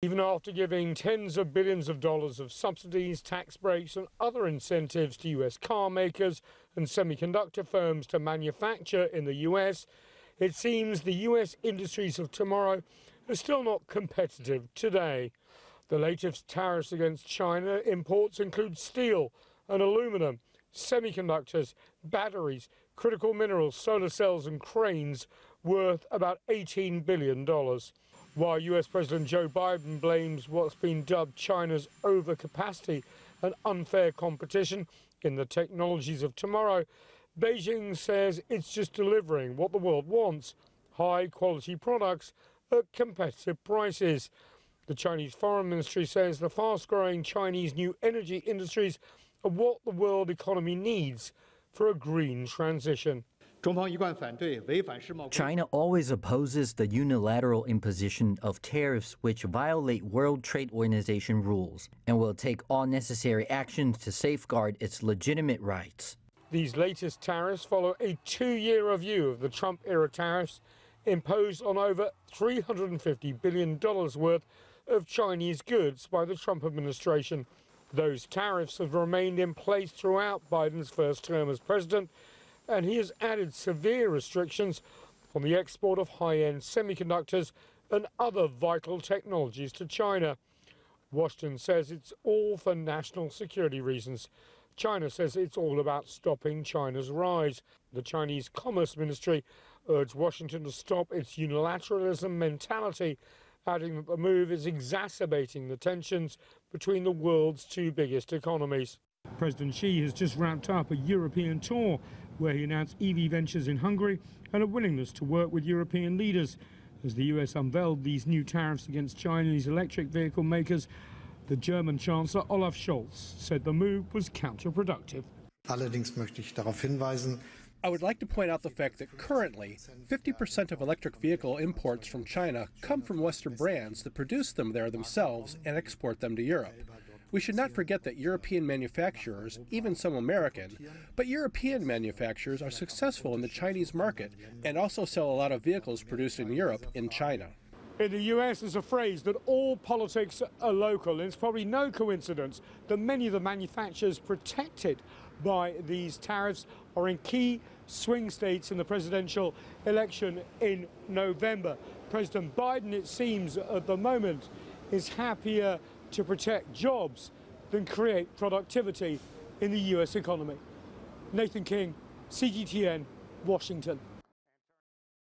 Even after giving tens of billions of dollars of subsidies, tax breaks, and other incentives to US car makers and semiconductor firms to manufacture in the US, it seems the US industries of tomorrow are still not competitive today. The latest tariffs against China imports include steel and aluminum, semiconductors, batteries, critical minerals, solar cells, and cranes worth about $18 billion. While US President Joe Biden blames what's been dubbed China's overcapacity and unfair competition in the technologies of tomorrow, Beijing says it's just delivering what the world wants high quality products at competitive prices. The Chinese Foreign Ministry says the fast growing Chinese new energy industries are what the world economy needs for a green transition. China always opposes the unilateral imposition of tariffs which violate World Trade Organization rules and will take all necessary actions to safeguard its legitimate rights. These latest tariffs follow a two year review of the Trump era tariffs imposed on over $350 billion worth of Chinese goods by the Trump administration. Those tariffs have remained in place throughout Biden's first term as president and he has added severe restrictions on the export of high end semiconductors and other vital technologies to China. Washington says it's all for national security reasons. China says it's all about stopping China's rise. The Chinese Commerce Ministry urged Washington to stop its unilateralism mentality, adding that the move is exacerbating the tensions between the world's two biggest economies. President Xi has just wrapped up a European tour where he announced EV ventures in Hungary and a willingness to work with European leaders. As the US unveiled these new tariffs against Chinese electric vehicle makers, the German Chancellor Olaf Scholz said the move was counterproductive. Allerdings möchte ich darauf hinweisen, I would like to point out the fact that currently 50% of electric vehicle imports from China come from Western brands that produce them there themselves and export them to Europe. We should not forget that European manufacturers, even some American, but European manufacturers are successful in the Chinese market and also sell a lot of vehicles produced in Europe in China. In the US, there's a phrase that all politics are local, and it's probably no coincidence that many of the manufacturers protected by these tariffs are in key swing states in the presidential election in November. President Biden, it seems at the moment, is happier to protect jobs than create productivity in the US economy. Nathan King, CGTN, Washington.